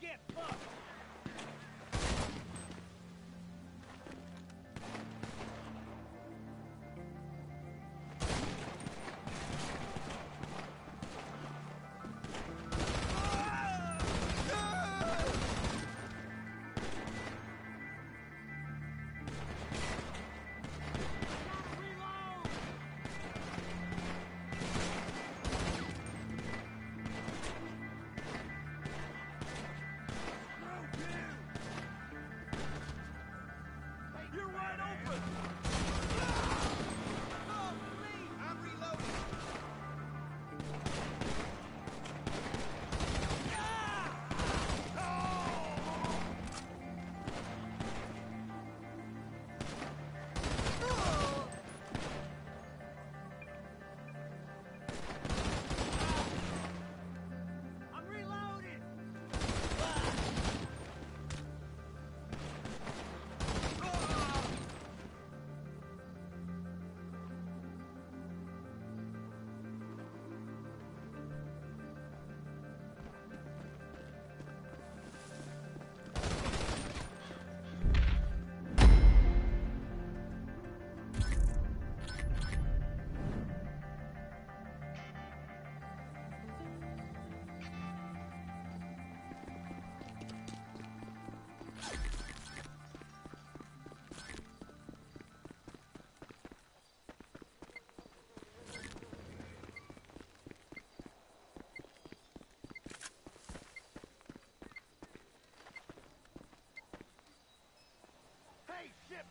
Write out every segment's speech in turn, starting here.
get fucked!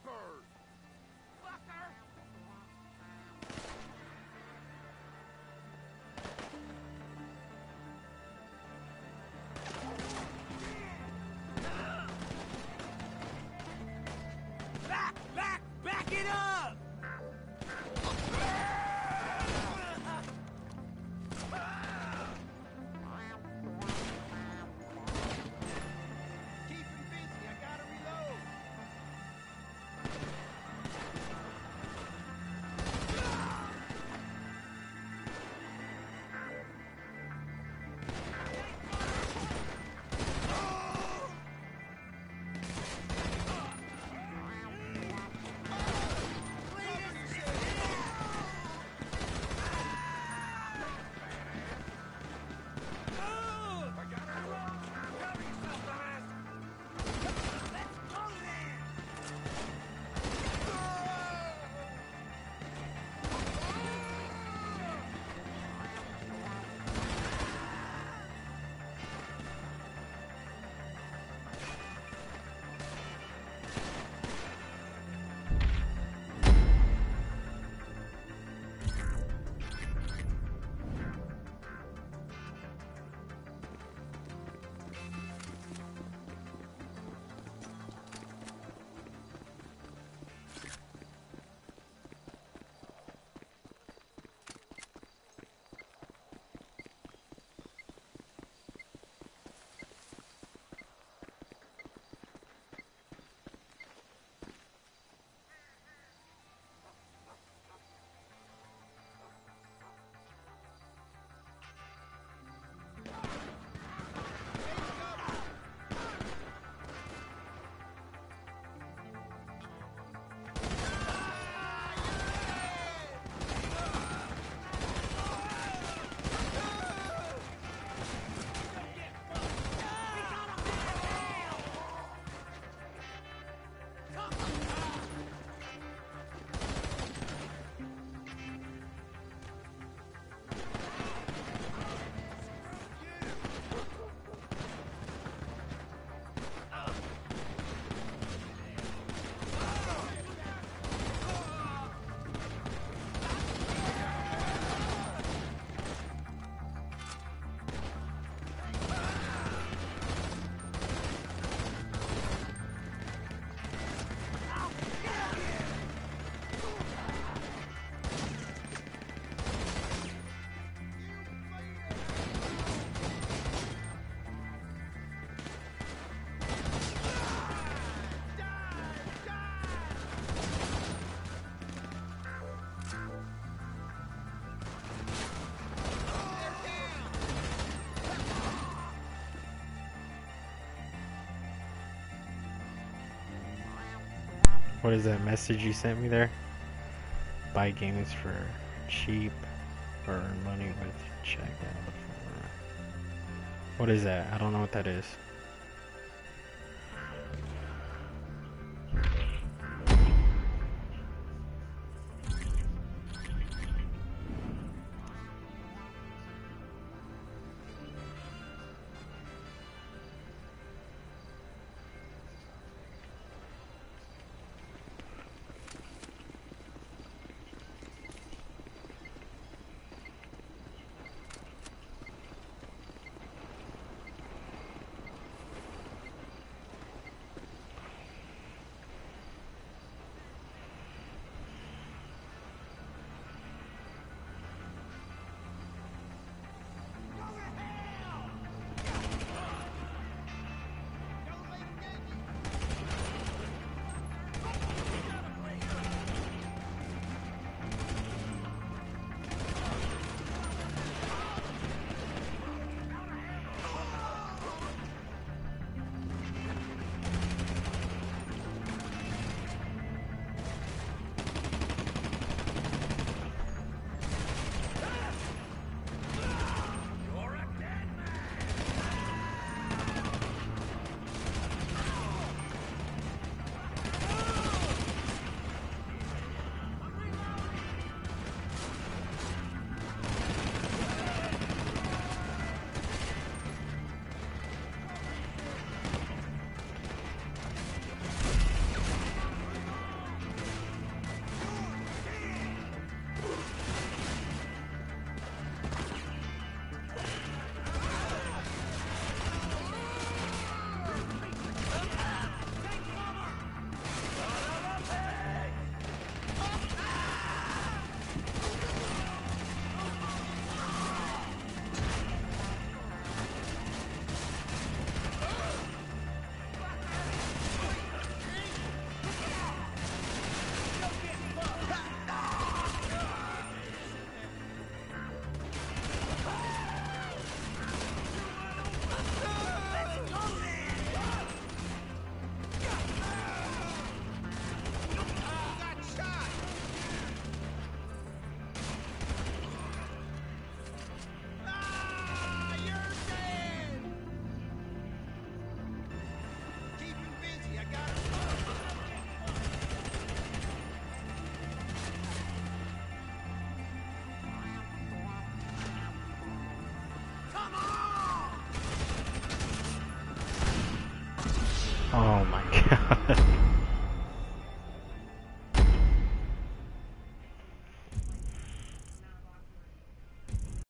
Hey, What is that message you sent me there? Buy games for cheap or money with check out the. What is that? I don't know what that is. Oh my god.